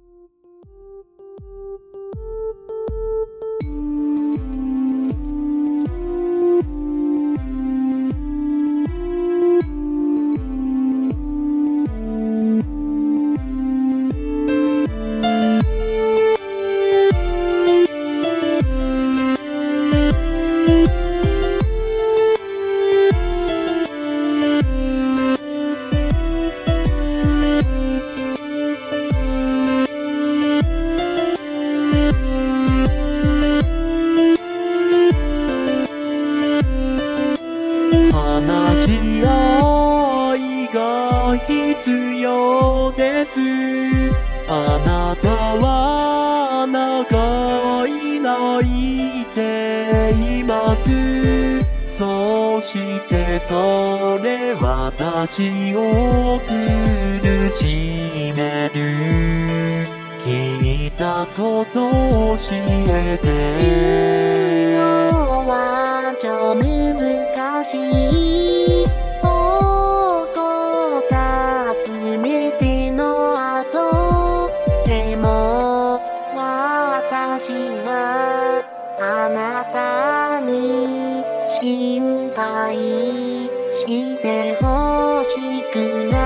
Thank you. です。あなたは長い泣いています。そしてそれ私を苦しめる。聞いたことを教えて。はちょ難しい。あなたに心配してほしくない。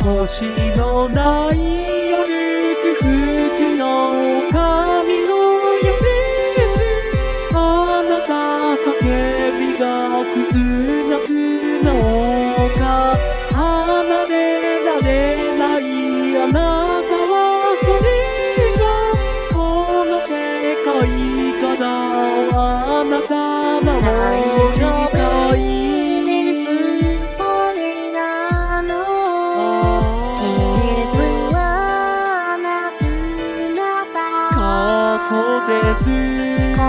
星のない夜空腹の髪の夜ですあなた叫びが靴なくのか離れられないあなたはそれがこの世界からあなた守過去ですこ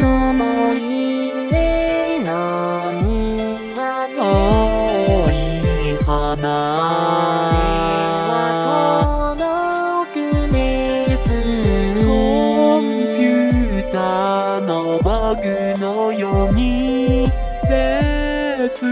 の思い出の庭で青い花は孤独ですコンピュータのバグのように絶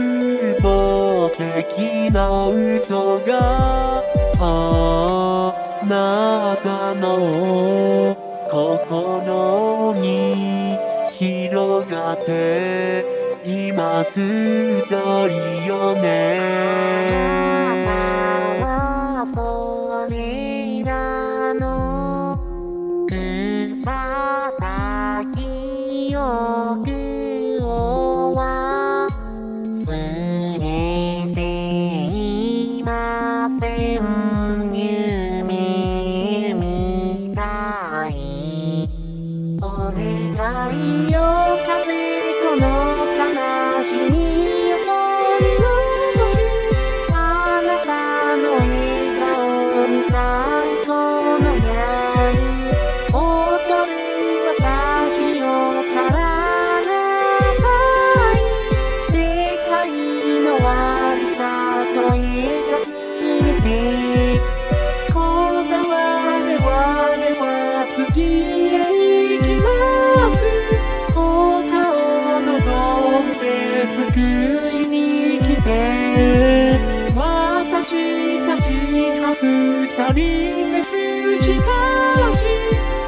望的な嘘があなたの心に広がっています。だよね。願いよ風この私たちが二人です。しかし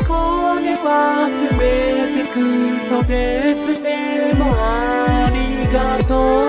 これは全てクソです。でもありがとう。